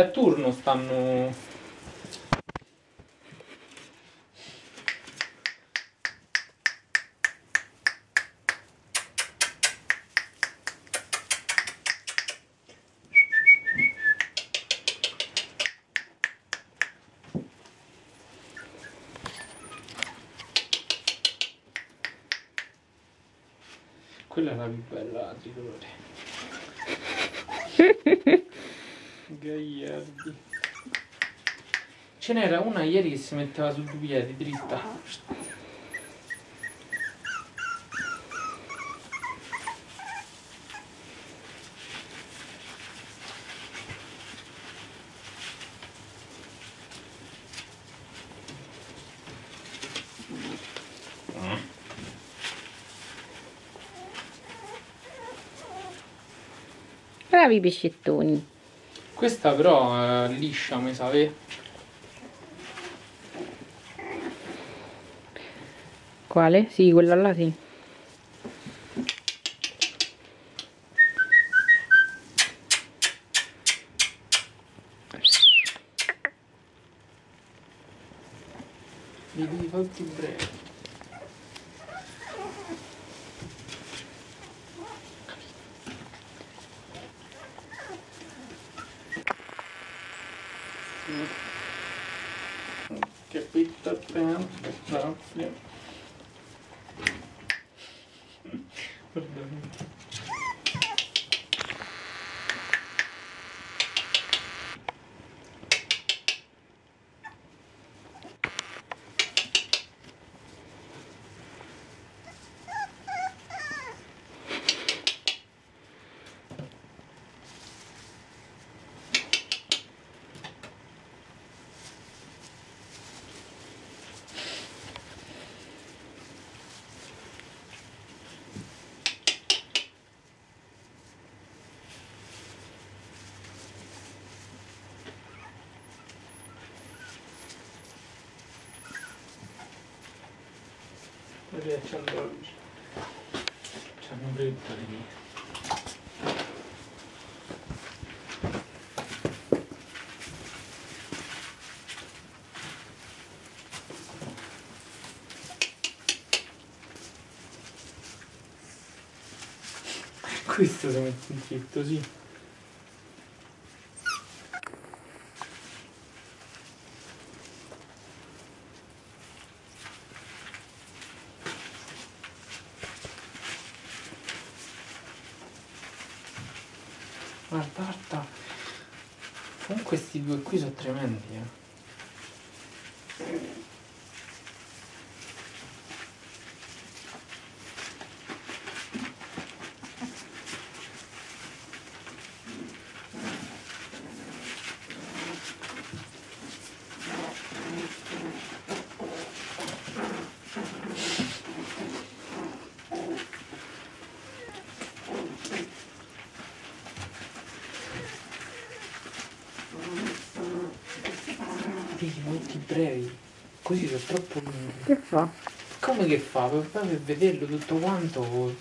A turno stanno... Quella è la più bella, la tricolore. Gagliardi. Ce n'era una ieri che si metteva su due piedi, dritta. Bravi pescettoni. Questa però è liscia, mi sa, ve? Quale? Sì, quella là sì. Li devi fatti brevi. Mm. Get beat up down. No, yeah. La luce. C'hanno fretta le mie. Questo si mette in fitto, sì. Guarda. Comunque questi due qui sono tremendi, eh. Vedi, molti brevi. Così sono troppo lunghi. Che fa? Come che fa? Per, per vederlo tutto quanto